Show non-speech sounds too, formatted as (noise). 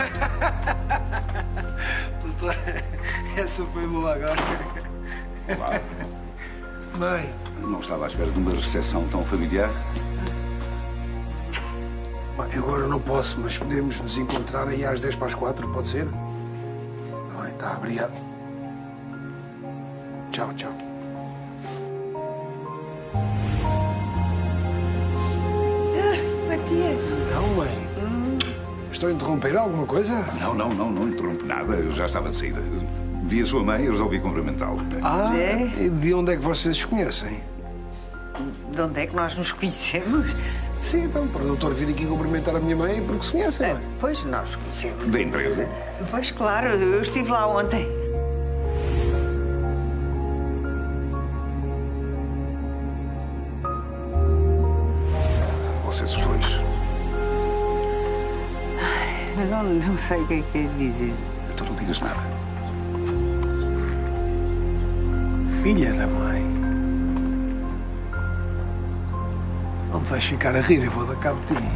(laughs) Doutora, essa foi boa agora. Mãe. Não estava à espera de uma recepção tão familiar. Bem, agora não posso, mas podemos nos encontrar aí às 10 para as 4, pode ser? Tá bem, tá, obrigado. Tchau, tchau. Estou a interromper alguma coisa? Não, não, não, não interrompo nada. Eu já estava de saída. Vi a sua mãe e resolvi cumprimentá-la. Ah, É? e de onde é que vocês se conhecem? De onde é que nós nos conhecemos? Sim, então, para o doutor vir aqui cumprimentar a minha mãe, porque se conhecem, não é? Pois nós conhecemos. Da empresa. Pois claro, eu estive lá ontem. Vocês os dois. Eu não, não sei o que é que é dizer. Então não digas nada. Filha da mãe. Não te vais ficar a rir, eu vou dar cabo de ti.